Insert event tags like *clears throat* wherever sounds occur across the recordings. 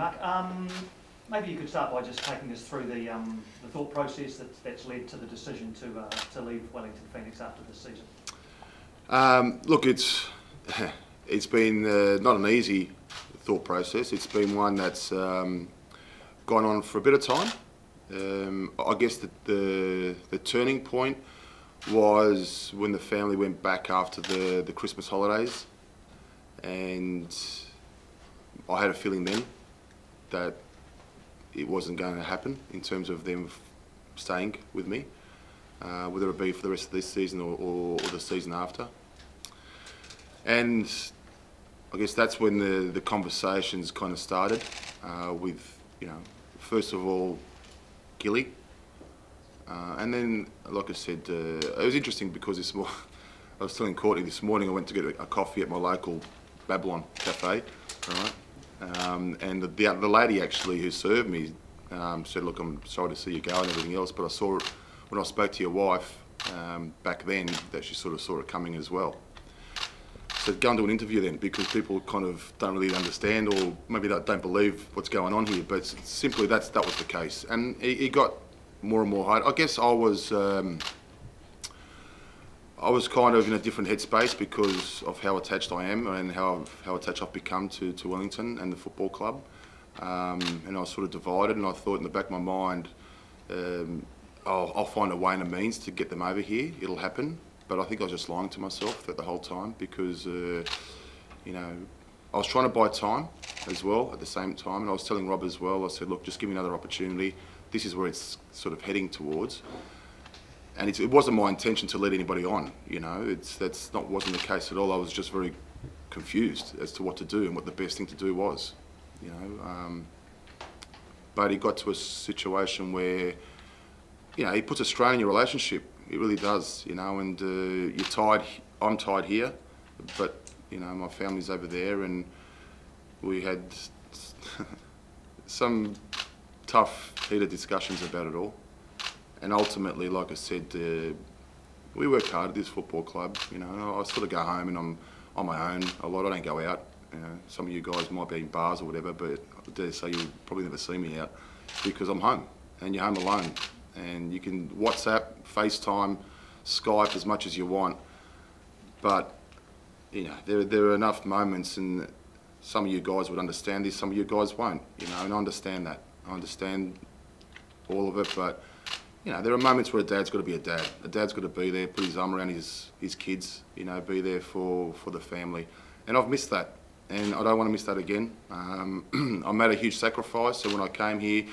Mark. Um, maybe you could start by just taking us through the, um, the thought process that, that's led to the decision to, uh, to leave Wellington Phoenix after this season. Um, look, it's *laughs* it's been uh, not an easy thought process. It's been one that's um, gone on for a bit of time. Um, I guess the, the, the turning point was when the family went back after the the Christmas holidays, and I had a feeling then that it wasn't going to happen in terms of them staying with me, uh, whether it be for the rest of this season or, or, or the season after. And I guess that's when the, the conversations kind of started uh, with, you know, first of all, Gilly. Uh, and then, like I said, uh, it was interesting because this morning, *laughs* I was telling Courtney this morning I went to get a, a coffee at my local Babylon cafe, right? Um, and the, the, the, lady actually who served me um, said, look, I'm sorry to see you go and everything else, but I saw it when I spoke to your wife um, back then that she sort of saw it coming as well. So go and do an interview then because people kind of don't really understand or maybe they don't believe what's going on here. But simply that's that was the case, and he, got more and more hard. I guess I was. I was kind of in a different headspace because of how attached I am and how, how attached I've become to, to Wellington and the football club. Um, and I was sort of divided and I thought in the back of my mind, um, I'll, I'll, find a way and a means to get them over here. It'll happen. But I think I was just lying to myself the whole time because, uh, you know, I was trying to buy time as well at the same time. And I was telling Rob as well, I said, look, just give me another opportunity. This is where it's sort of heading towards and it wasn't my intention to let anybody on. You know, it's that's not wasn't the case at all. I was just very confused as to what to do and what the best thing to do was. You know, um, but he got to a situation where, you know, he puts a strain in your relationship. It really does. You know, and uh, you're tied. I'm tied here, but you know, my family's over there, and we had *laughs* some tough, heated discussions about it all and ultimately, like I said, uh, we work hard at this football club. You know, I sort of go home and I'm on my own a lot. I don't go out. You know, some of you guys might be in bars or whatever, but I dare say you'll probably never see me out because I'm home and you're home alone. And you can WhatsApp, FaceTime, Skype as much as you want, but you know there there are enough moments, and some of you guys would understand this, some of you guys won't. You know, and I understand that. I understand all of it, but you know, there are moments where a dad's got to be a dad. A dad's got to be there, put his arm around his, his kids, you know, be there for, for the family. And I've missed that, and I don't want to miss that again. Um, *clears throat* I made a huge sacrifice, so when I came here,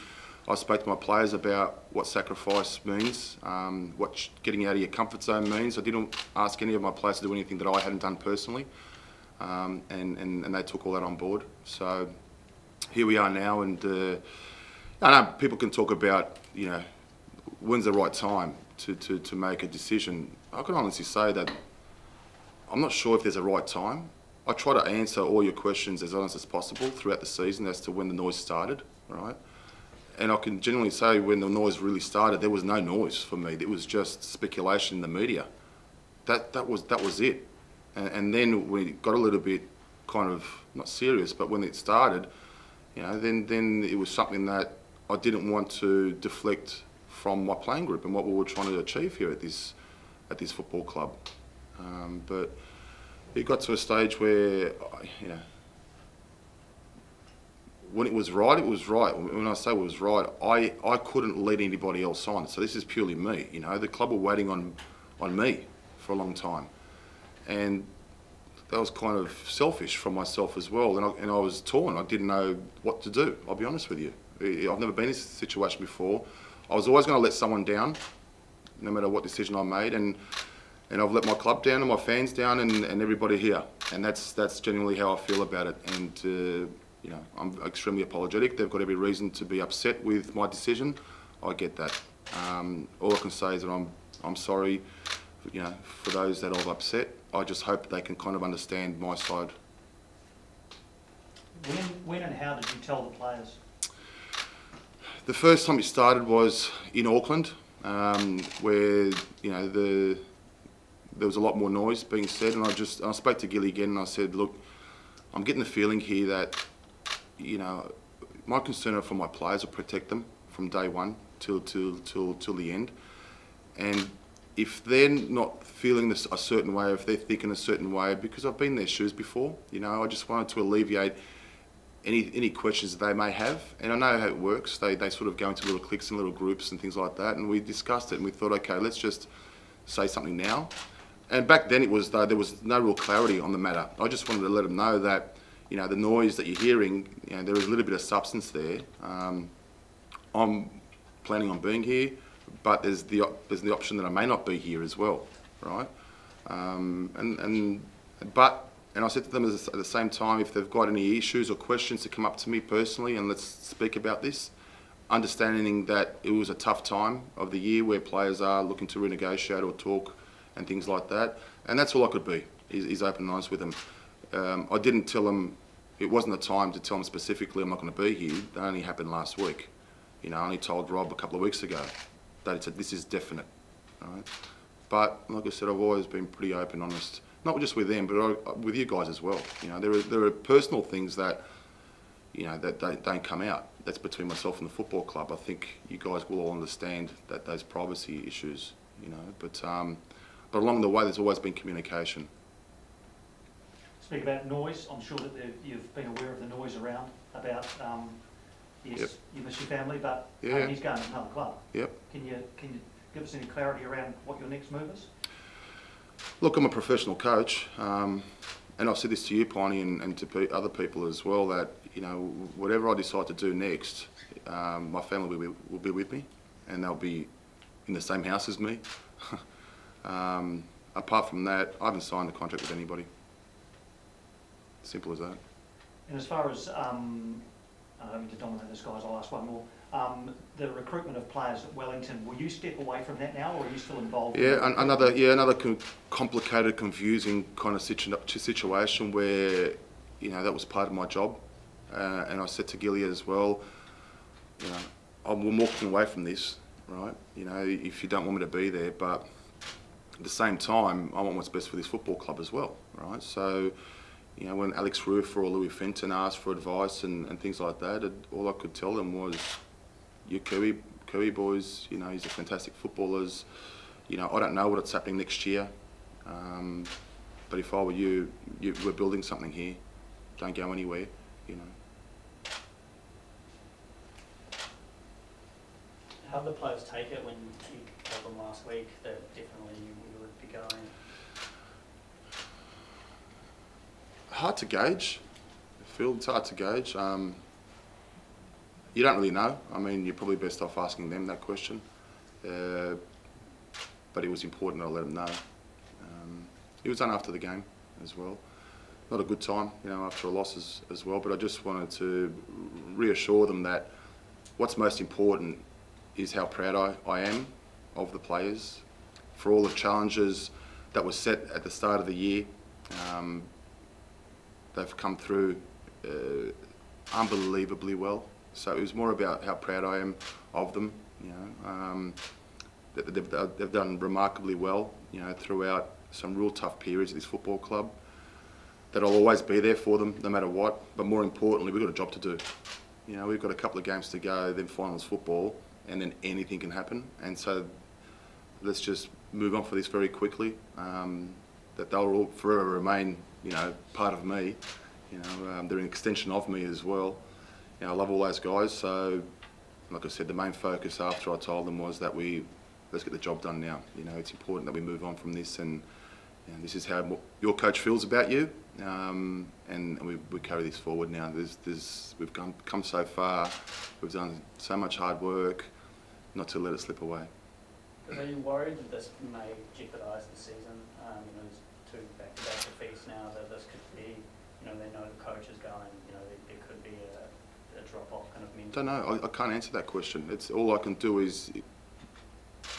I spoke to my players about what sacrifice means, um, what getting out of your comfort zone means. I didn't ask any of my players to do anything that I hadn't done personally, um, and, and, and they took all that on board. So here we are now, and uh, I know people can talk about, you know, when's the right time to, to, to make a decision? I can honestly say that I'm not sure if there's a right time. I try to answer all your questions as honest as possible throughout the season as to when the noise started, right? And I can genuinely say when the noise really started, there was no noise for me. It was just speculation in the media. That, that, was, that was it. And, and then we got a little bit kind of, not serious, but when it started, you know, then, then it was something that I didn't want to deflect from my playing group and what we were trying to achieve here at this at this football club. Um, but it got to a stage where, you know, when it was right, it was right. When I say it was right, I, I couldn't let anybody else on. So this is purely me. You know, the club were waiting on on me for a long time, and that was kind of selfish from myself as well. And I, and I was torn. I didn't know what to do. I'll be honest with you. I've never been in this situation before. I was always going to let someone down, no matter what decision I made, and and I've let my club down and my fans down and, and everybody here, and that's that's genuinely how I feel about it. And uh, you know, I'm extremely apologetic. They've got every reason to be upset with my decision. I get that. Um, all I can say is that I'm I'm sorry, you know, for those that I've upset. I just hope they can kind of understand my side. When, when and how did you tell the players? The first time it started was in Auckland, um, where you know the there was a lot more noise being said, and I just I spoke to Gilly again, and I said, look, I'm getting the feeling here that you know my concern for my players to protect them from day one till till till till the end, and if they're not feeling this a certain way, if they're thinking a certain way, because I've been their shoes before, you know, I just wanted to alleviate any any questions that they may have, and I know how it works. They they sort of go into little cliques and little groups and things like that, and we discussed it, and we thought, okay, let's just say something now. And back then, it was though there was no real clarity on the matter. I just wanted to let them know that, you know, the noise that you're hearing, you know, there is a little bit of substance there. Um, I'm planning on being here, but there's the there's the option that I may not be here as well, right? Um, and and but and I said to them at the same time, if they've got any issues or questions to come up to me personally and let's speak about this, understanding that it was a tough time of the year where players are looking to renegotiate or talk and things like that. And that's all I could be, is, is open and honest with them. Um, I didn't tell them, it wasn't the time to tell them specifically I'm not going to be here. That only happened last week. You know, I only told Rob a couple of weeks ago that it said this is definite. Right? But like I said, I've always been pretty open, honest not just with them, but with you guys as well. You know, there are, there are personal things that, you know, that don't, don't come out. That's between myself and the football club. I think you guys will all understand that those privacy issues, you know, but, um, but along the way there's always been communication. Speak about noise, I'm sure that you've been aware of the noise around about, um, yes, yep. you miss your family, but yeah. he's going to another club. Yep. Can you, can you give us any clarity around what your next move is? Look, I'm a professional coach, um, and I've said this to you, Piney, and, and to other people as well, that you know whatever I decide to do next, um, my family will be, will be, with me, and they'll be in the same house as me. *laughs* um, apart from that, I haven't signed a contract with anybody. Simple as that. And as far as, um, mean to dominate this, guys, I'll ask one more um, the recruitment of players at Wellington. Will you step away from that now, or are you still involved? Yeah, in another yeah another complicated, confusing kind of situ situation where you know that was part of my job, uh, and I said to Gilly as well, you know, I'm walking away from this, right? You know, if you don't want me to be there, but at the same time, I want what's best for this football club as well, right? So you know, when Alex Rufer or Louis Fenton asked for advice and, and things like that, it, all I could tell them was, you Kiwi, Kiwi boys, you know, he's a fantastic footballer. You know, I don't know what's happening next year, um, but if I were you, you, we're building something here. Don't go anywhere, you know. How did the players take it when you told them last week that definitely you, would be going? Hard to gauge. Phil, it's hard to gauge. Um, you don't really know. I mean, you're probably best off asking them that question. Uh, but it was important to let them know. Um, it was done after the game as well. Not a good time, you know, after a loss as, as well. But I just wanted to reassure them that what's most important is how proud I, I am of the players for all the challenges that were set at the start of the year. Um, they've come through uh, unbelievably well. So it was more about how proud I am of them. You know, um, they've, they've done remarkably well. You know, throughout some real tough periods at this football club. That I'll always be there for them, no matter what. But more importantly, we've got a job to do. You know, we've got a couple of games to go, then finals football, and then anything can happen. And so let's just move on for this very quickly. Um, that they'll all forever remain, you know, part of me. You know, um, they're an extension of me as well you know, I love all those guys. So, like I said, the main focus after I told them was that we let's get the job done now. You know, it's important that we move on from this, and, and this is how your coach feels about you, um, and, we, we carry this forward now. There's, there's, we've come, come so far. We've done so much hard work, not to let it slip away. Are you worried that this may jeopardise the season? Um, you know, there's two back-to-back defeats now. That this could be, you know, they know the coach is going. You know, there, there could be a drop off kind of mean? Don't know. I, I can't answer that question. It's all I can do is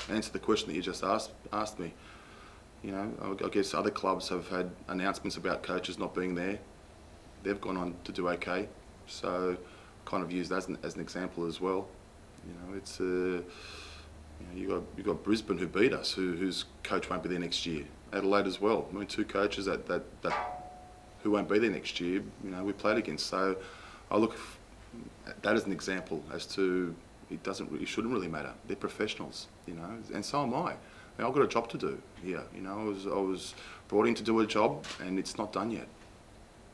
answer the question that you just asked asked me. You know, I, I guess other clubs have had announcements about coaches not being there. They've gone on to do okay, so kind of use that as an, as an example as well. You know, it's uh, you know, you got you got Brisbane who beat us, who, whose coach won't be there next year. Adelaide as well. I mean, two coaches that, that, that who won't be there next year. You know, we played against. So I look that is an example as to it doesn't really, shouldn't really matter. They're professionals, you know, and so am I. I have got a job to do here. You know, I was, I was brought in to do a job, and it's not done yet.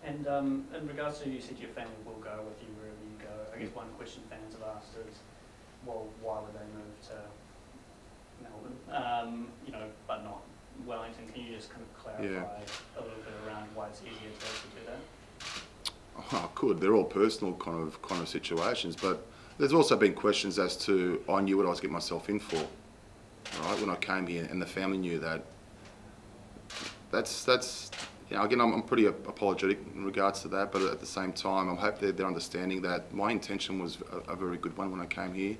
And um, in regards to you said your family will go with you wherever you go. I guess one question fans have asked is, well, why would they move to Melbourne? Um, you know, but not Wellington. Can you just kind of clarify Yeah. a little bit around why it's easier to do that? Oh, I could. They're all personal kind of kind of situations, but there's also been questions as to I knew what I was getting myself in for. Right when I came here, and the family knew that. That's that's you know again I'm, I'm pretty apologetic in regards to that, but at the same time I hope they're, they're understanding that my intention was a, a very good one when I came here.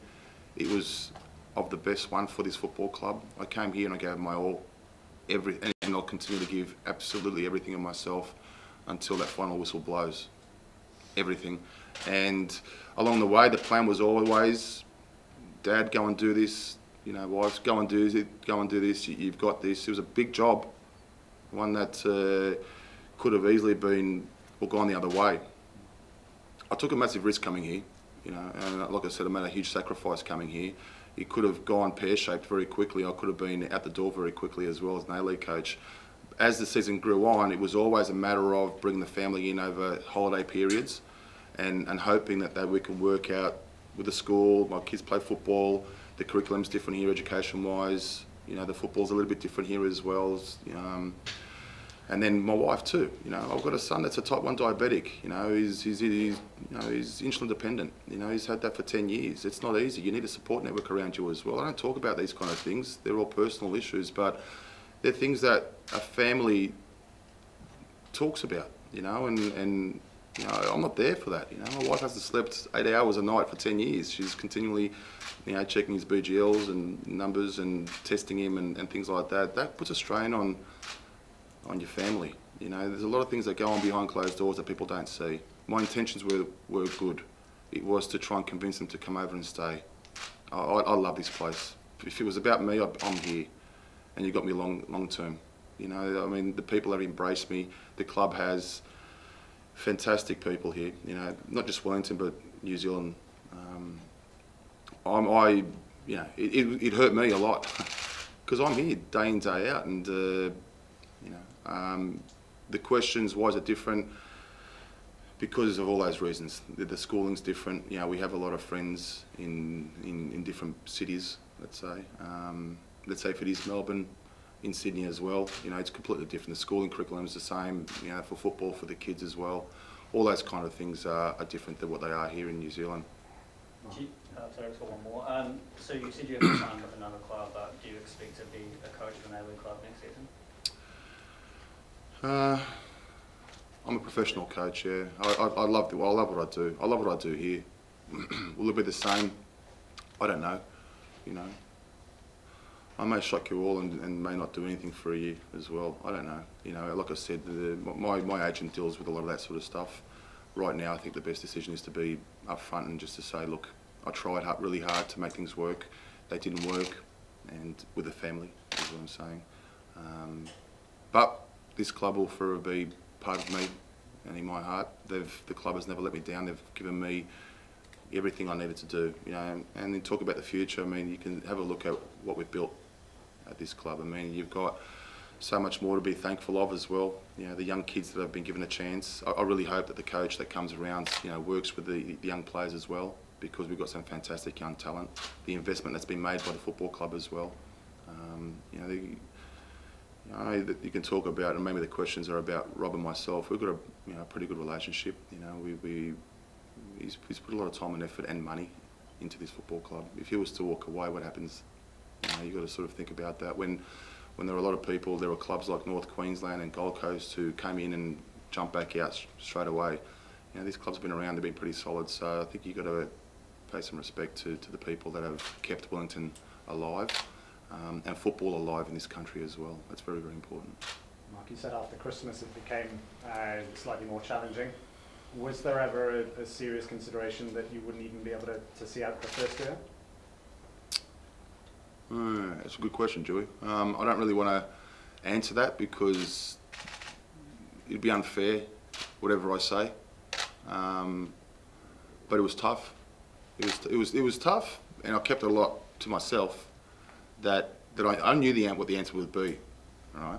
It was of the best one for this football club. I came here and I gave my all, every, and I'll continue to give absolutely everything of myself until that final whistle blows. Everything. And along the way, the plan was always, Dad, go and do this. You know, wives, go and do this. Go and do this. You've got this. It was a big job, one that uh, could have easily been or gone the other way. I took a massive risk coming here. You know, and like I said, I made a huge sacrifice coming here. It could have gone pear-shaped very quickly. I could have been out the door very quickly as well as an A-League coach. As the season grew on, it was always a matter of bringing the family in over holiday periods and, and hoping that, that we can work out with the school. My kids play football. The curriculum's different here education-wise. You know, the football's a little bit different here as well. Um, and then my wife too. You know, I've got a son that's a type one diabetic. You know, he's he's, he's you know he's insulin dependent. You know, he's had that for ten years. It's not easy. You need a support network around you as well. I don't talk about these kind of things. They're all personal issues, but they're things that family talks about. You know, and and you know, I'm not there for that. You know, my wife hasn't slept eight hours a night for ten years. She's continually, you know, checking his BGLs and numbers and testing him and, and things like that. That puts a strain on on your family. You know, there's a lot of things that go on behind closed doors that people don't see. My intentions were, were good. It was to try and convince them to come over and stay. I, I, I love this place. If it was about me, I, I'm here. And you got me long, long term. You know, I mean, the people have embraced me. The club has fantastic people here. You know, not just Wellington, but New Zealand. Um, I'm, I, you know, it, it, it hurt me a lot *laughs* because I'm here day in, day out, and uh, you know, um, the questions, why is it different? Because of all those reasons. The, the, schooling's different. You know, we have a lot of friends in, in, in different cities, let's say. Um, let's say if it is Melbourne, in Sydney as well, you know, it's completely different. The schooling curriculum is the same, you know, for football, for the kids as well. All those kind of things are, are different than what they are here in New Zealand. You, uh, sorry, for one more. Um, so you said you have signed with another club, but do you expect to be a coach of an A-League club next season? Uh, I'm a professional coach. Yeah, I, I, I love the, I love what I do. I love what I do here. *clears throat* Will it be the same? I don't know. You know, I may shock you all and, and, may not do anything for a year as well. I don't know. You know, like I said, the, my my agent deals with a lot of that sort of stuff. Right now, I think the best decision is to be upfront and just to say, look, I tried hard, really hard to make things work. They didn't work, and with the family is what I'm saying. Um, but this club will forever be part of me and in my heart. They've, the club has never let me down. They've given me everything I needed to do. You know, and then talk about the future. I mean, you can have a look at what we've built at this club. I mean, you've got so much more to be thankful of as well. You know, the young kids that have been given a chance. I, I really hope that the coach that comes around, you know, works with the, the young players as well because we've got some fantastic young talent. The investment that's been made by the football club as well. Um, you know, the, I know you can talk about, and maybe the questions are about Rob and myself. We've got a you know a pretty good relationship. You know, we, we he's, he's put a lot of time and effort and money into this football club. If he was to walk away, what happens? You know, you've got to sort of think about that. When when there are a lot of people, there were clubs like North Queensland and Gold Coast who came in and jumped back out straight away. You know, these clubs have been around; they've been pretty solid. So I think you've got to pay some respect to, to the people that have kept Wellington alive um, and football alive in this country as well. That's very, very important. Mark, you said after Christmas it became uh, slightly more challenging. Was there ever a, a, serious consideration that you wouldn't even be able to, to see out the first year? Uh, that's a good question, Joey. Um, I don't really want to answer that because it'd be unfair, whatever I say. Um, but it was tough. It was it was it was tough, and I kept a lot to myself. That that I, I knew the what the answer would be, right?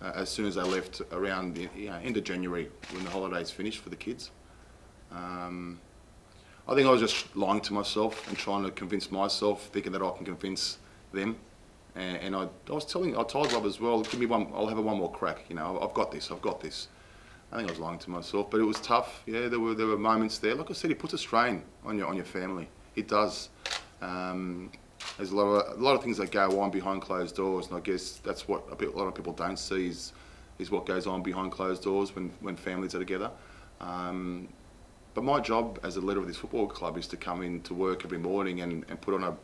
Uh, as soon as I left around the you know, end of January when the holidays finished for the kids. Um, I think I was just lying to myself and trying to convince myself, thinking that I can convince them. And, and I, I was telling, I told Rob as well, give me one, I'll have a one more crack. You know, I've got this, I've got this. I think I was lying to myself, but it was tough. Yeah, there were there were moments there. Like I said, it puts a strain on your on your family. It does. Um, there's a lot of a lot of things that go on behind closed doors, and I guess that's what a, bit, a lot of people don't see is is what goes on behind closed doors when when families are together. Um, but my job as a leader of this football club is to come in to work every morning and, and put on a,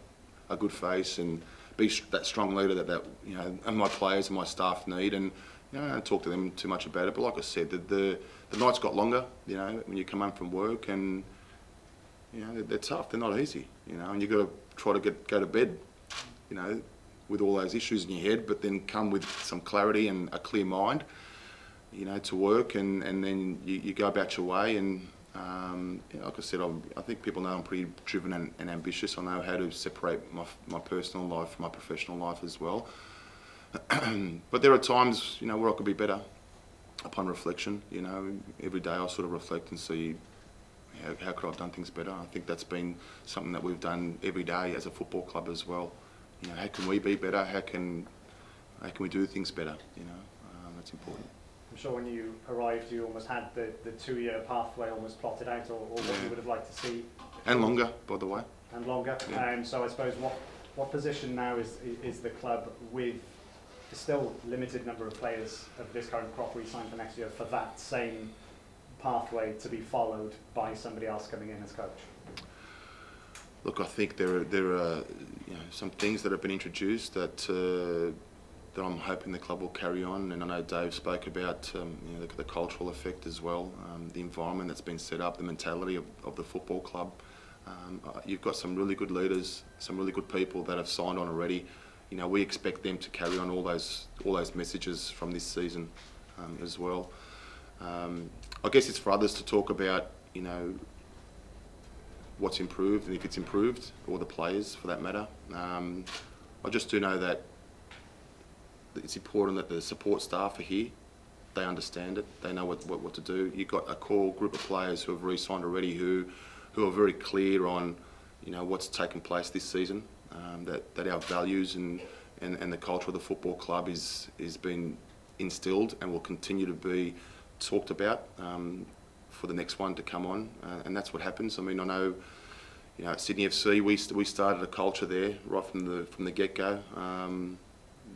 a good face and be that strong leader that, that you know and my players and my staff need. And you know, I don't talk to them too much about it. But like I said, the, the, the nights got longer. You know, when you come home from work and you know they're, they're tough. They're not easy. You know, and you got to try to get go to bed. You know, with all those issues in your head, but then come with some clarity and a clear mind. You know, to work and, and then you, you go about your way and um, like I said, I'm, i think people know I'm pretty driven and, and, ambitious. I know how to separate my, my personal life from my professional life as well. *clears throat* but there are times, you know, where I could be better upon reflection. You know, every day I sort of reflect and see how, how could I have done things better. I think that's been something that we've done every day as a football club as well. You know, how can we be better? How can how can we do things better? You know, um, that's important. I'm sure when you arrived, you almost had the, the two-year pathway almost plotted out, or, or what you would have liked to see. And longer, by the way. And longer. Yeah. Um, so I suppose what what position now is is the club with still limited number of players of this current crop re-signed for next year for that same pathway to be followed by somebody else coming in as coach? Look, I think there are, there are you know, some things that have been introduced that uh, that I'm hoping the club will carry on. And I know Dave spoke about um, you know, the, the, cultural effect as well, um, the environment that's been set up, the mentality of, of the football club. Um, uh, you've got some really good leaders, some really good people that have signed on already. You know, we expect them to carry on all those all those messages from this season um, as well. Um, I guess it's for others to talk about, you know, what's improved and if it's improved, or the players for that matter. Um, I just do know that it's important that the support staff are here. They understand it. They know what, what, what to do. You've got a core group of players who have re-signed already who, who are very clear on, you know, what's taken place this season. Um, that, that our values and, and, and the culture of the football club is, is being instilled and will continue to be talked about um, for the next one to come on. Uh, and that's what happens. I mean, I know, you know, at Sydney FC, we, we started a culture there right from the, from the get-go. Um,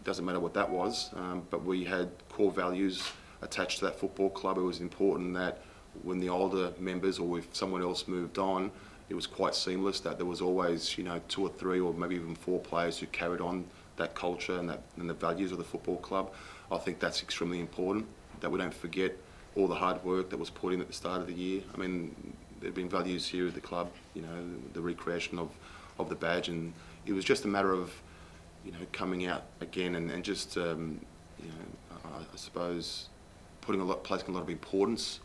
doesn't matter what that was, um, but we had core values attached to that football club. It was important that when the older members or if someone else moved on, it was quite seamless that there was always, you know, two or three or maybe even four players who carried on that culture and, that, and the values of the football club. I think that's extremely important, that we don't forget all the hard work that was put in at the start of the year. I mean, there have been values here at the club, you know, the recreation of, of the badge, and it was just a matter of you know, coming out again and, and just, um, you know, I, I, suppose putting a lot, placing a lot of importance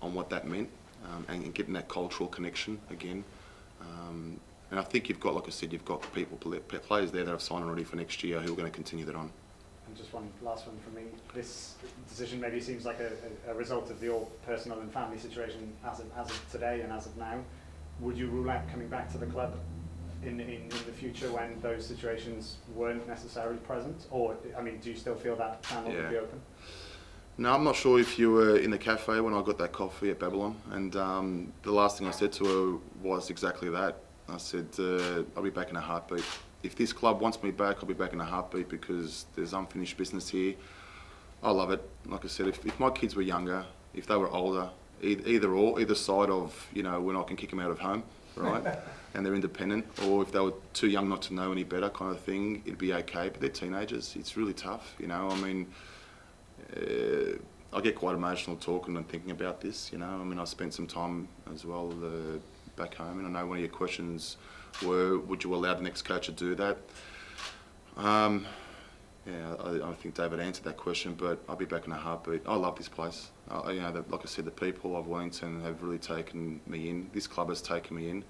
on what that meant um, and, and, getting that cultural connection again. Um, and I think you've got, like I said, you've got people, players there that have signed already for next year who are going to continue that on. And just one last one from me. This decision maybe seems like a, a, result of your personal and family situation as of, as of today and as of now. Would you rule out coming back to the club in, in, in the future when those situations weren't necessarily present? Or, I mean, do you still feel that channel yeah. would be open? No, I'm not sure if you were in the cafe when I got that coffee at Babylon. And um, the last thing I said to her was exactly that. I said, uh, I'll be back in a heartbeat. If this club wants me back, I'll be back in a heartbeat because there's unfinished business here. I love it. Like I said, if, if my kids were younger, if they were older, either, either or, either side of, you know, when I can kick them out of home, right? *laughs* and they're independent, or if they were too young not to know any better, kind of thing, it'd be okay. But they're teenagers. It's really tough, you know. I mean, uh, I get quite emotional talking and thinking about this. You know, I mean, I spent some time as well uh, back home, and I know one of your questions were, would you allow the next coach to do that? Um, yeah, I, I think David answered that question, but I'll be back in a heartbeat. I love this place. I, you know, the, like I said, the people of Wellington have really taken me in. This club has taken me in.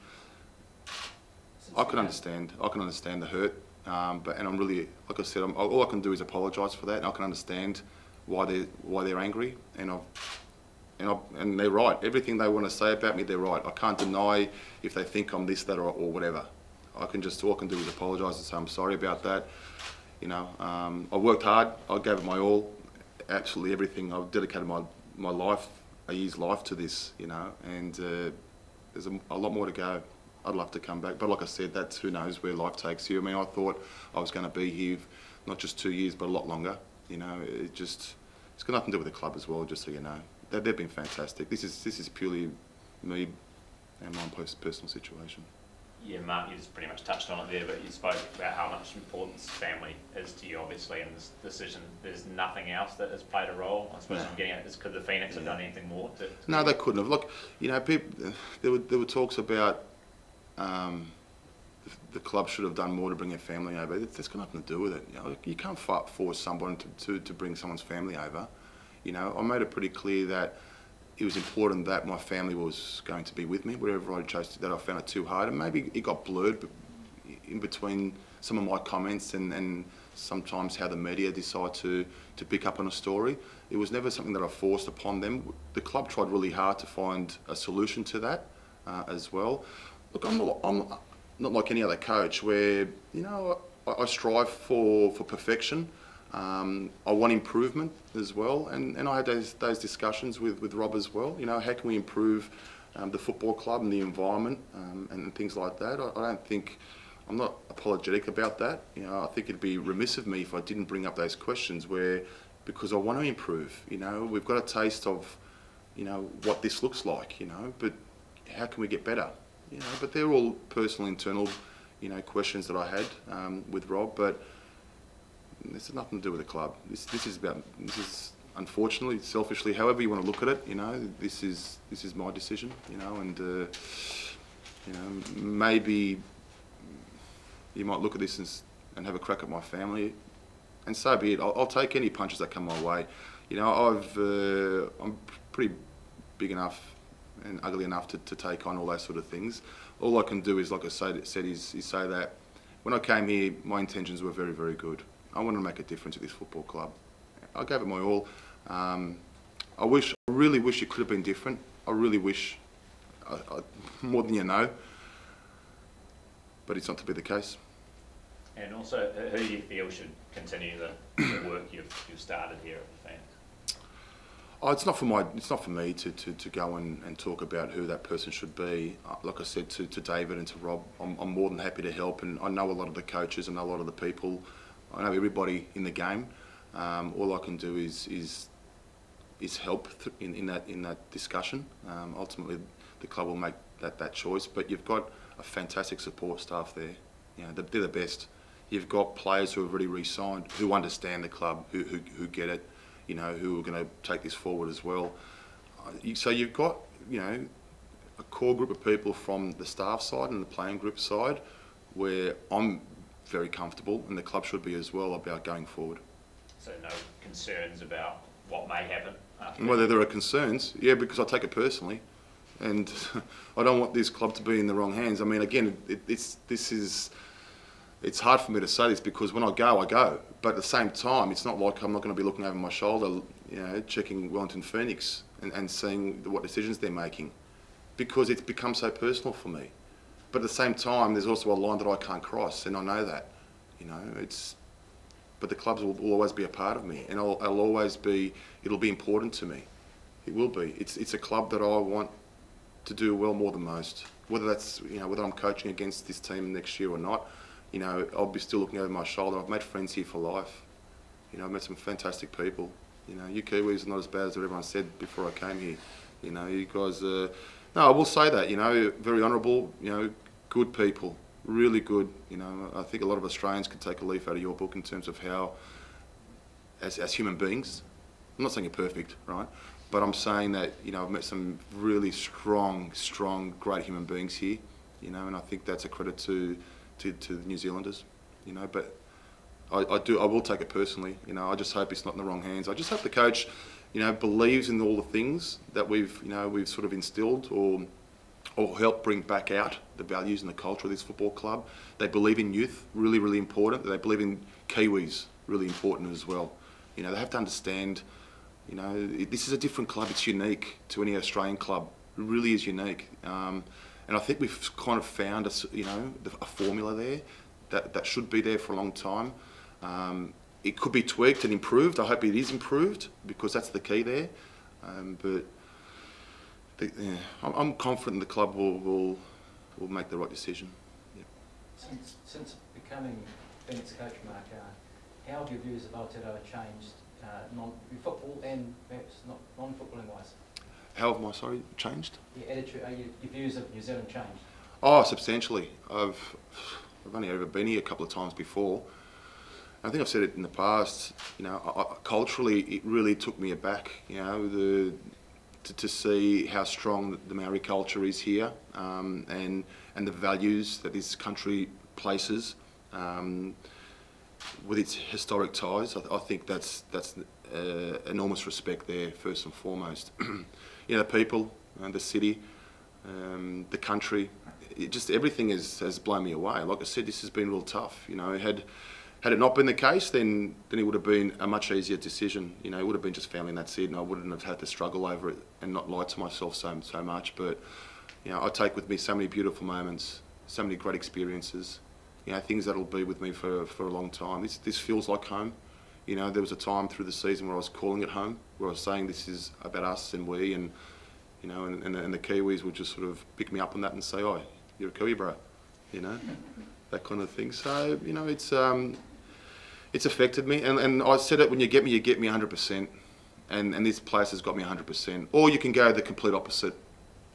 I can understand. I can understand the hurt, um, but and I'm really, like I said, I'm, all I can do is apologise for that, and I can understand why they why they're angry, and I've and, I, and they're right. Everything they want to say about me, they're right. I can't deny if they think I'm this, that, or, or whatever. I can just all I can do is apologise and say I'm sorry about that. You know, um, I worked hard. I gave it my all, absolutely everything. I've dedicated my my life, I use life to this. You know, and uh, there's a, a lot more to go. I'd love to come back, but like I said, that's who knows where life takes you. I mean, I thought I was going to be here not just two years, but a lot longer. You know, it just it's got nothing to do with the club as well. Just so you know, they, they've been fantastic. This is this is purely me and my personal situation. Yeah, Mark, you just pretty much touched on it there, but you spoke about how much importance family is to you, obviously, in this decision. There's nothing else that has played a role. I suppose No. I'm getting at is could the Phoenix have done anything more? To, to No, they couldn't have. Look, you know, people, there were there were talks about um, the, the club should have done more to bring their family over. It's got nothing to do with it. You, know, you can't fight, force someone to, to, to bring someone's family over. You know, I made it pretty clear that it was important that my family was going to be with me, whatever I chose to, that I found it too hard. And maybe it got blurred in between some of my comments and, and sometimes how the media decide to, to pick up on a story. It was never something that I forced upon them. The club tried really hard to find a solution to that uh, as well. Look, I'm not, I'm not like any other coach where, you know, I, I strive for, for perfection. Um, I want improvement as well, and, and I had those, those discussions with, with Rob as well. You know, how can we improve um, the football club and the environment um, and things like that? I, I don't think I'm not apologetic about that. You know, I think it'd be remiss of me if I didn't bring up those questions where, because I want to improve. You know, we've got a taste of, you know, what this looks like. You know, but how can we get better? You know, but they're all personal, internal, you know, questions that I had um, with Rob, but this has nothing to do with the club. This this is about this is unfortunately, selfishly, however you want to look at it. You know, this is this is my decision. You know, and uh, you know maybe you might look at this and, and have a crack at my family, and so be it. I'll, I'll take any punches that come my way. You know, I've uh, I'm pretty big enough and ugly enough to, to take on all those sort of things. All I can do is, like I said, said is, is say that when I came here, my intentions were very, very good. I wanted to make a difference at this football club. I gave it my all. Um, I wish, I really wish it could have been different. I really wish, I, I, more than you know, but it's not to be the case. and also, who do you feel should continue the, the work you've, you've started here at the fans? Oh, it's not for my. It's not for me to, to, to go and, and talk about who that person should be. Uh, like I said to, to David and to Rob, I'm, I'm more than happy to help, and I know a lot of the coaches, and a lot of the people, I know everybody in the game. Um, all I can do is is is help in, in that in that discussion. Um, ultimately, the club will make that, that choice. But you've got a fantastic support staff there. You know, they're, they're the best. You've got players who have already re-signed, who understand the club, who, who, who get it you know, who are going to take this forward as well. So you've got, you know, a core group of people from the staff side and the playing group side where I'm very comfortable and the club should be as well about going forward. So no concerns about what may happen? After Whether there are concerns, yeah, because I take it personally, and *laughs* I don't want this club to be in the wrong hands. I mean, again, it, it's this is it's hard for me to say this because when I go, I go. But at the same time, it's not like I'm not going to be looking over my shoulder, you know, checking Wellington Phoenix and, and seeing what decisions they're making, because it's become so personal for me. But at the same time, there's also a line that I can't cross, and I know that. You know, it's. But the clubs will, will always be a part of me, and I'll, I'll always be. It'll be important to me. It will be. It's it's a club that I want to do well more than most. Whether that's you know whether I'm coaching against this team next year or not, you know I'll be still looking over my shoulder. I've made friends here for life. You know I've met some fantastic people. You know you Kiwis are not as bad as everyone said before I came here. You know you guys. Uh, no, I will say that. You know very honourable. You know good people. Really good. You know I think a lot of Australians could take a leaf out of your book in terms of how, as as human beings, I'm not saying you're perfect, right? But I'm saying that you know I've met some really strong, strong, great human beings here, you know, and I think that's a credit to to, to the New Zealanders, you know. But I, I do. I will take it personally. You know, I just hope it's not in the wrong hands. I just hope the coach, you know, believes in all the things that we've, you know, we've sort of instilled or or help bring back out the values and the culture of this football club. They believe in youth, really, really important. They believe in Kiwis, really important as well. You know, they have to understand, you know, this is a different club. It's unique to any Australian club. It really is unique. Um, and I think we've kind of found a, you know, a formula there that, that should be there for a long time. Um, it could be tweaked and improved. I hope it is improved because that's the key there. Um, but the, yeah, I'm, I'm confident the club will, will, will make the right decision. Yeah. Since, since becoming Phoenix coach, Mark, uh, how have your views of Aotearoa changed, uh, non football and perhaps not non-footballing wise? How have my sorry changed? Your attitude, uh, your, your views of New Zealand changed? Oh, substantially. I've I've only ever been here a couple of times before. I think I've said it in the past. You know, I, I, culturally, it really took me aback. You know, the to, to see how strong the Maori culture is here, um, and and the values that this country places. Um, with its historic ties, I, I think that's that's uh, enormous respect there first and foremost. *clears throat* you know, the people, uh, the city, um, the country, it just everything has, blown me away. Like I said, this has been real tough. You know, had had it not been the case, then then it would have been a much easier decision. You know, it would have been just family and that's it, and I wouldn't have had to struggle over it and not lie to myself so so much. But you know, I take with me so many beautiful moments, so many great experiences. You know, things that'll be with me for for a long time. This this feels like home. You know, there was a time through the season where I was calling it home, where I was saying this is about us and we, and you know, and, and, and the Kiwis would just sort of pick me up on that and say, "Oh, you're a Kiwi, bro," you know, that kind of thing. So you know, it's um, it's affected me, and, and I said it when you get me, you get me 100%, and and this place has got me 100%. Or you can go the complete opposite,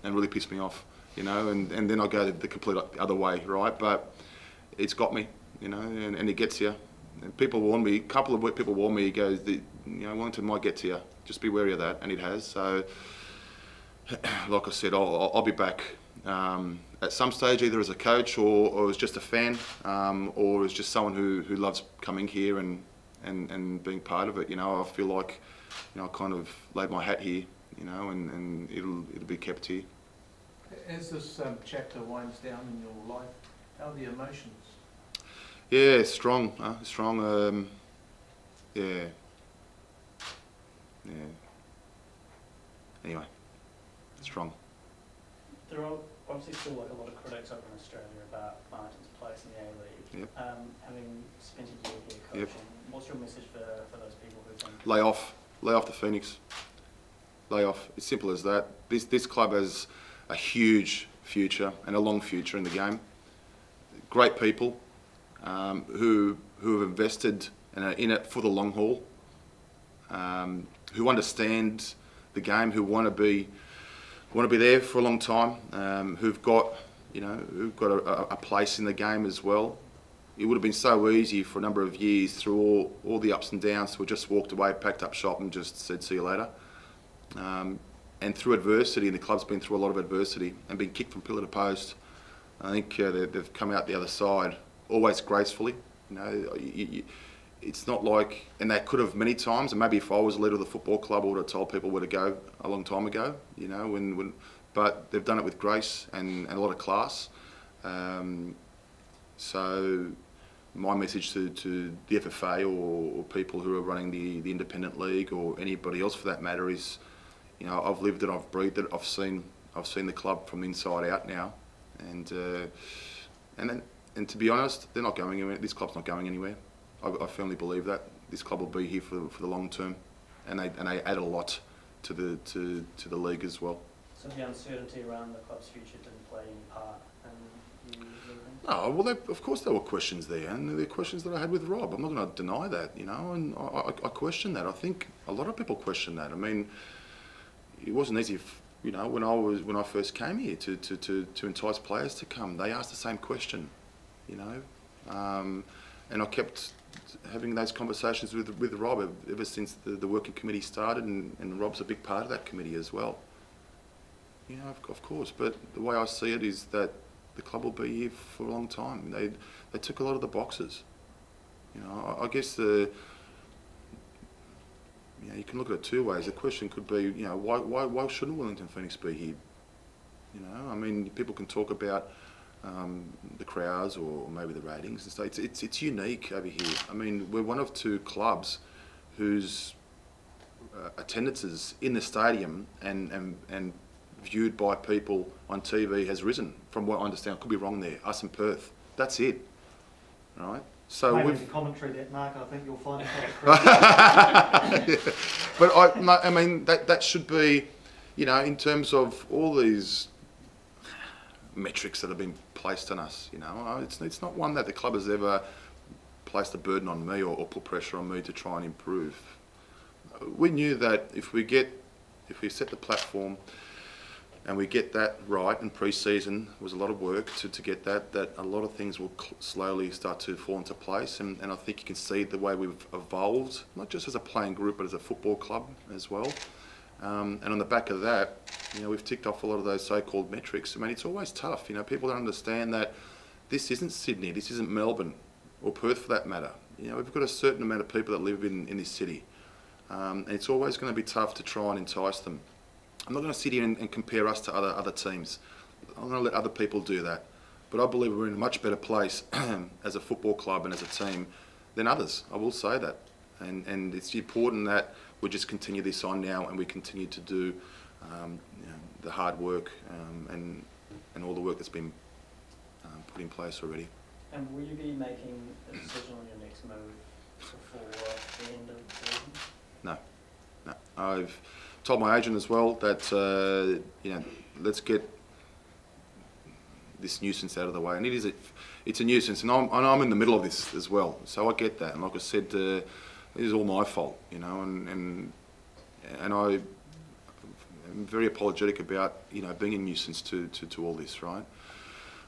and really piss me off, you know, and and then I go the complete other way, right? But it's got me, you know, and, and it gets you. And people warn me, a couple of people warn me, he goes, the, you know, Wellington might get to you. Just be wary of that, and it has. So, *clears throat* like I said, I'll, I'll be back um, at some stage, either as a coach or, or as just a fan, um, or as just someone who, who loves coming here and, and, and being part of it. You know, I feel like, you know, I kind of laid my hat here, you know, and, and it'll, it'll be kept here. As this um, chapter winds down in your life, how are the emotions? Yeah, strong, huh? strong. Um, yeah, yeah. Anyway, strong. There are obviously still like a lot of critics over in Australia about Martin's place in the A League. Yep. Um, having spent a year here coaching, Yep. what's your message for, for those people who think Lay off, lay off the Phoenix. Lay off. It's simple as that. This this club has a huge future and a long future in the game. Great people um, who who have invested and are in it for the long haul. Um, who understand the game, who want to be want to be there for a long time, um, who've got you know who've got a, a place in the game as well. It would have been so easy for a number of years through all, all the ups and downs to have just walked away, packed up shop, and just said see you later. Um, and through adversity, and the club's been through a lot of adversity and been kicked from pillar to post. I think uh, they, they've come out the other side always gracefully. You know, you, you, it's not like, and they could have many times, and maybe if I was a leader of the football club, I would have told people where to go a long time ago, you know, when, when but they've done it with grace and, and a lot of class. Um, so my message to, to the FFA or, or, people who are running the, the independent league or anybody else for that matter is, you know, I've lived it, I've breathed it, I've seen, I've seen the club from the inside out now, and uh, and then, and to be honest, they're not going anywhere. This club's not going anywhere. I, I firmly believe that this club will be here for, for the long term, and they and they add a lot to the to, to the league as well. So the uncertainty around the club's future didn't play any part in? No, well, they, of course there were questions there, and there were questions that I had with Rob. I'm not going to deny that, you know, and I, I, I question that. I think a lot of people question that. I mean, it wasn't easy, if, you know, when I was when I first came here to, to, to, to entice players to come. They asked the same question, you know, um, and I kept having those conversations with with Rob ever since the, the working committee started, and, and Rob's a big part of that committee as well. You know, of, of course, but the way I see it is that the club will be here for a long time. They they took a lot of the boxes. You know, I, I guess the you know, you can look at it two ways. The question could be, you know, why, why, why shouldn't Wellington Phoenix be here? You know, I mean, people can talk about um, the crowds or maybe the ratings and stuff. It's, it's, it's unique over here. I mean, we're one of two clubs whose uh, attendances in the stadium and, and, and viewed by people on TV has risen, from what I understand. I could be wrong there. Us in Perth. That's it. Right? So Maybe we've, commentary that, Mark, I think you'll find it *laughs* but I, no, I mean that that should be, you know, in terms of all these metrics that have been placed on us. You know, uh, it's it's not one that the club has ever placed a burden on me or, or put pressure on me to try and improve. We knew that if we get, if we set the platform and we get that right in pre-season was a lot of work to, to get that that a lot of things will slowly start to fall into place and, and I think you can see the way we've evolved not just as a playing group but as a football club as well um, and on the back of that you know we've ticked off a lot of those so-called metrics I mean it's always tough you know people don't understand that this isn't Sydney this isn't Melbourne or Perth for that matter you know we've got a certain amount of people that live in, in this city um, and it's always going to be tough to try and entice them I'm not going to sit here and, and compare us to other other teams. I'm going to let other people do that. But I believe we're in a much better place *clears throat* as a football club and as a team than others. I will say that. And, and it's important that we just continue this on now and we continue to do um, you know, the hard work um, and, and all the work that's been um, put in place already. And will you be making a decision on your next move before the end of the season? No, no. I've told my agent as well that uh, you know let's get this nuisance out of the way, and it is a, it's a nuisance, and I'm, and I'm in the middle of this as well, so I get that, and like I said, uh, it is all my fault, you know, and and and I am very apologetic about you know being a nuisance to to, to all this, right?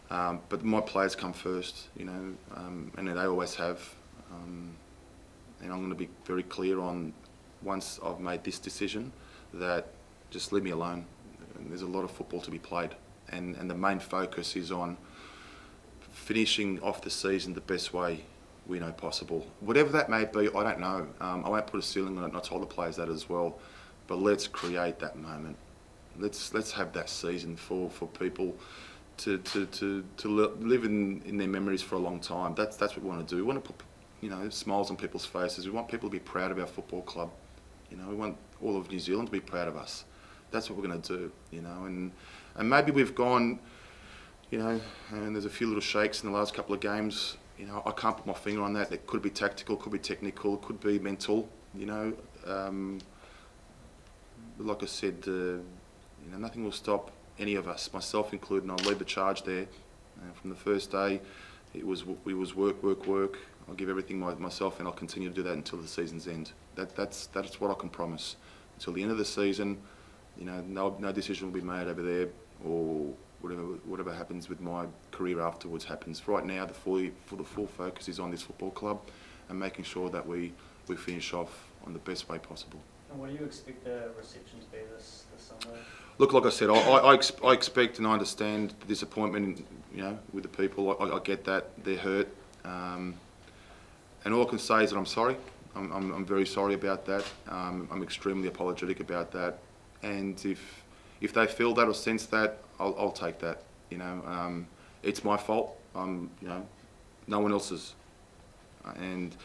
Um, but my players come first, you know, um, and they always have. Um, and I'm going to be very clear on once I've made this decision that just leave me alone. And there's a lot of football to be played, and, and the main focus is on finishing off the season the best way we know possible. Whatever that may be, I don't know. Um, I won't put a ceiling on it, and I told the players that as well. But let's create that moment. Let's let's have that season for, for people to to, to, to live in, in their memories for a long time. That's that's what we want to do. We want to put you know smiles on people's faces. We want people to be proud of our football club. You know, we want all of New Zealand to be proud of us. That's what we're going to do, you know. And and maybe we've gone, you know, and there's a few little shakes in the last couple of games. You know, I can't put my finger on that. It could be tactical, could be technical, could be mental. You know, um, like I said, uh, you know, nothing will stop any of us, myself included. And I'll lead the charge there. Uh, from the first day, it was we was work, work, work. I'll give everything my, myself, and I'll continue to do that until the season's end. That, that's that's what I can promise. Until the end of the season, you know, no no decision will be made over there, or whatever whatever happens with my career afterwards happens. Right now, the full for the full focus is on this football club, and making sure that we we finish off on the best way possible. And what do you expect the reception to be this, this summer? Look, like I said, I, I, I, I expect and I understand the disappointment, you know, with the people. I, I get that they're hurt. Um, and all I can say is that I'm sorry. I'm, I'm, I'm very sorry about that. Um, I'm extremely apologetic about that. And if if they feel that or sense that, I'll, I'll take that. You know, um, it's my fault. I'm, you know, no one else's. And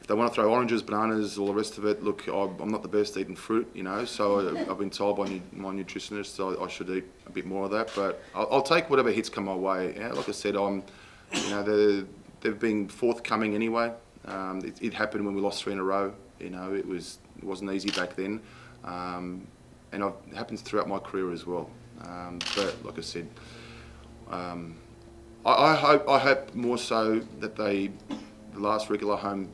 if they want to throw oranges, bananas, all the rest of it, look, I'm not the best eating fruit, you know. So I've been told by my nutritionist I, I should eat a bit more of that. But I'll, I'll take whatever hits come my way. Yeah, like I said, I'm, you know, they've been forthcoming anyway. Um, it, it, happened when we lost three in a row. You know, it was it wasn't easy back then, um, and I've, it happens throughout my career as well. Um, but like I said, um, I, I, hope I hope more so that they, the last regular home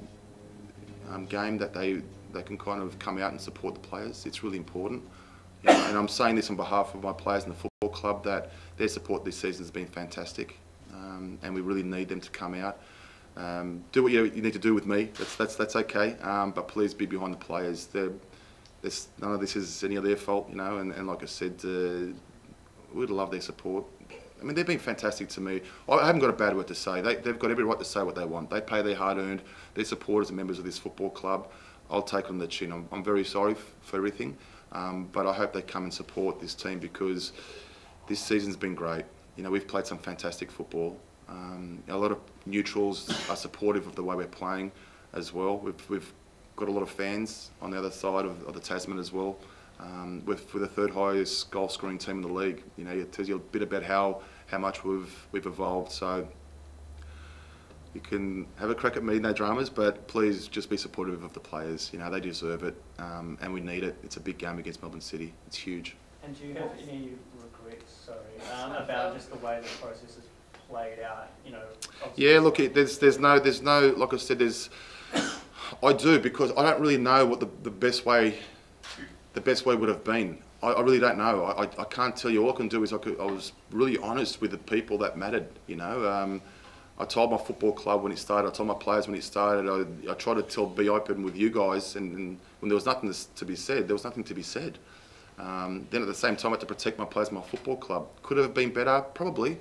um, game, that they they can kind of come out and support the players. It's really important. You know, and I'm saying this on behalf of my players in the football club that their support this season has been fantastic um, and we really need them to come out. Um, do what you, you, need to do with me. That's that's that's okay. Um, but please be behind the players. There's none of this is any of their fault, you know. And, and like I said, uh, we'd love their support. I mean, they've been fantastic to me. I haven't got a bad word to say. They, they've got every right to say what they want. They pay their hard-earned. They're supporters and members of this football club. I'll take on the chin. I'm, I'm very sorry for everything, um, but I hope they come and support this team because this season's been great. You know, we've played some fantastic football. Um, a lot of neutrals are supportive of the way we're playing as well. We've, we've got a lot of fans on the other side of, of the Tasman as well. Um, with, with the third highest goal scoring team in the league, you know, it tells you a bit about how, how much we've, we've evolved. So you can have a crack at me, no dramas, but please just be supportive of the players. You know, they deserve it um, and we need it. It's a big game against Melbourne City. It's huge. And do you have any regrets, sorry, um, about just the way the process has played out, you know? Yeah, look, it, there's there's no there's no like I said there's I do because I don't really know what the, the best way the best way would have been. I, I really don't know. I, I, I can't tell you. All I can do is I, could, I was really honest with the people that mattered. You know, um, I told my football club when it started. I told my players when it started. I, I tried to tell be open with you guys, and, and when there was nothing to, be said, there was nothing to be said. Um, then at the same time, I had to protect my players, my football club. Could have been better? Probably.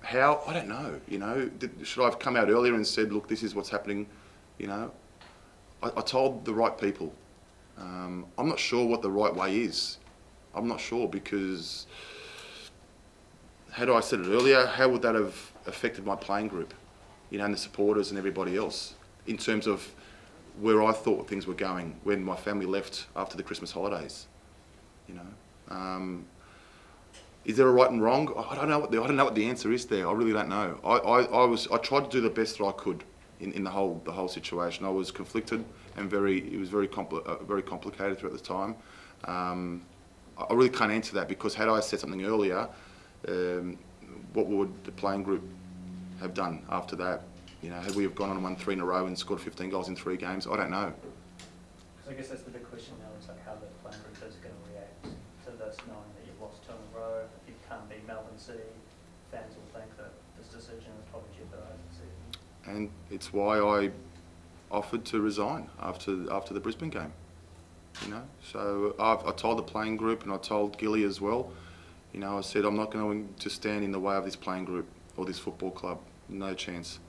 How? I don't know. You know, did, should I have come out earlier and said, look, this is what's happening? You know, I, I told the right people. Um, I'm not sure what the right way is. I'm not sure because had I said it earlier, how would that have affected my playing group? You know, and the supporters and everybody else in terms of where I thought things were going when my family left after the Christmas holidays. You know, um, is there a right and wrong? I don't know what the I don't know what the answer is there. I really don't know. I, I, I was I tried to do the best that I could in, in the whole the whole situation. I was conflicted and very it was very uh, very complicated throughout the time. Um, I really can't answer that because had I said something earlier, um, what would the playing group have done after that? You know, had we have gone on and won three in a row and scored 15 goals in three games? I don't know. Because I guess that's the big question now, is like how the playing group is going to react to this, knowing that you've lost two in a row, if you can't beat Melbourne City, fans will think that this decision has probably jeopardised the season. And it's why I offered to resign after after the Brisbane game. You know, so I've, I told the playing group and I told Gilly as well. You know, I said I'm not going to stand in the way of this playing group or this football club. No chance.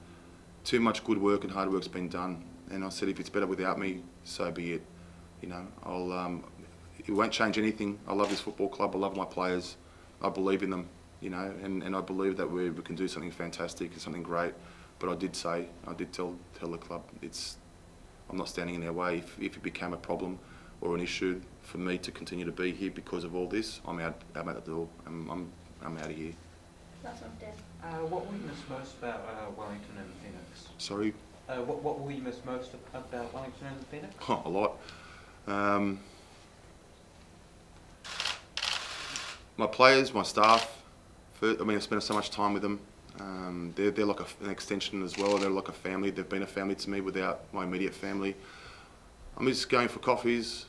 Too much good work and hard work's been done, and I said if it's better without me, so be it. You know, I'll. Um, it won't change anything. I love this football club. I love my players. I believe in them. You know, and, and I believe that we, we can do something fantastic and something great. But I did say, I did tell tell the club, it's I'm not standing in their way. If, if it became a problem or an issue for me to continue to be here because of all this, I'm out. I'm out the door. I'm I'm, I'm out of here. Last one, Dan. Uh, what will you miss most about uh, Wellington and Phoenix? Sorry, Uh, what, what will you miss most about Wellington and Phoenix? *laughs* a lot. Um, my players, my staff. fir- I mean, I spent so much time with them. Um, they're they're like a, an extension as well. They're like a family. They've been a family to me without my immediate family. I'm just going for coffees.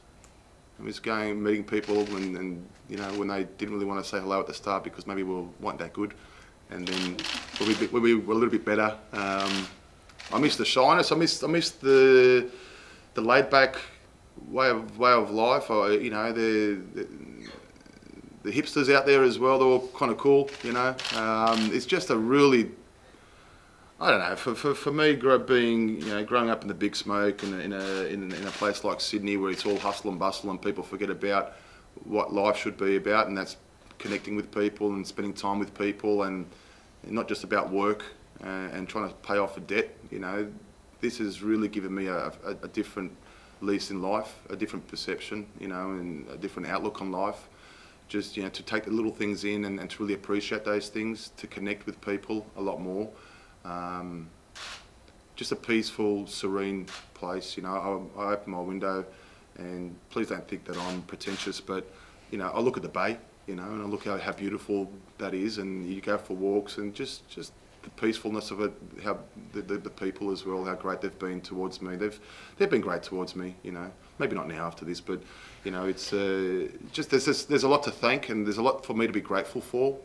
I'm just going meeting people, and, and you know when they didn't really want to say hello at the start because maybe we weren't that good, and then we, be- when we were a little bit better. Um, I miss the shyness. I miss I miss the the laid back way of way of life. I, you know the the hipsters out there as well. They're all kind of cool. You know, um, it's just a really I don't know. For, for, for me, being you know growing up in the big smoke in a, in a in, in a place like Sydney where it's all hustle and bustle and people forget about what life should be about, and that's connecting with people and spending time with people and not just about work uh, and trying to pay off a debt. You know, this has really given me a, a, a different lease in life, a different perception, you know, and a different outlook on life. Just you know, to take the little things in and, and to really appreciate those things, to connect with people a lot more. Um, just a peaceful, serene place. You know, I, I open my window, and please don't think that I'm pretentious, but you know, I look at the bay, you know, and I look how, how beautiful that is, and you go for walks, and just just the peacefulness of it, how the, the, the people as well, how great they've been towards me. They've they've been great towards me, you know. Maybe not now after this, but you know, it's uh, just there's there's a lot to thank, and there's a lot for me to be grateful for.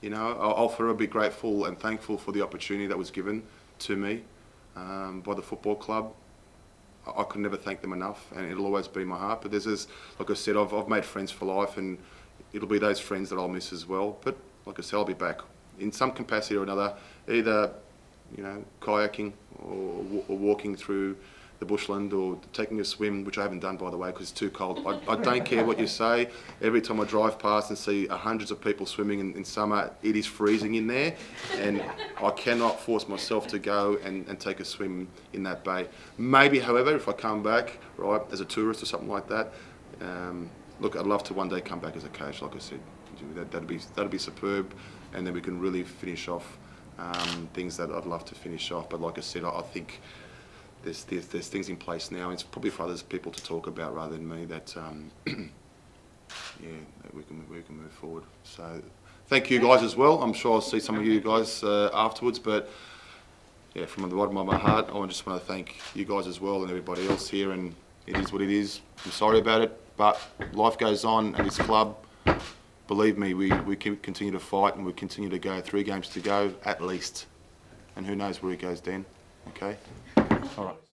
You know, I'll, I'll forever be grateful and thankful for the opportunity that was given to me um, by the football club. I, I could never thank them enough, and it'll always be in my heart. But there's this, like I said, I've, I've made friends for life, and it'll be those friends that I'll miss as well. But like I said, I'll be back in some capacity or another, either you know kayaking or, or walking through the bushland or taking a swim, which I haven't done by the way because it's too cold. I, I don't care what you say. Every time I drive past and see hundreds of people swimming in, in summer, it is freezing in there, and I cannot force myself to go and, and take a swim in that bay. Maybe, however, if I come back, right, as a tourist or something like that, um, look, I'd love to one day come back as a coach, like I said. That, that'd be that'd be superb, and then we can really finish off um, things that I'd love to finish off. But like I said, I, I think there's, there's there's things in place now. It's probably for others people to talk about rather than me. That um, *clears throat* yeah, that we can we can move forward. So thank you guys as well. I'm sure I'll see some of you guys uh, afterwards, but. Yeah, from the bottom of my heart, I just want to thank you guys as well and everybody else here. And it is what it is. I'm sorry about it, but life goes on at this club. Believe me, we, we continue to fight and we continue to go. Three games to go at least. And who knows where it goes then. Okay? All right.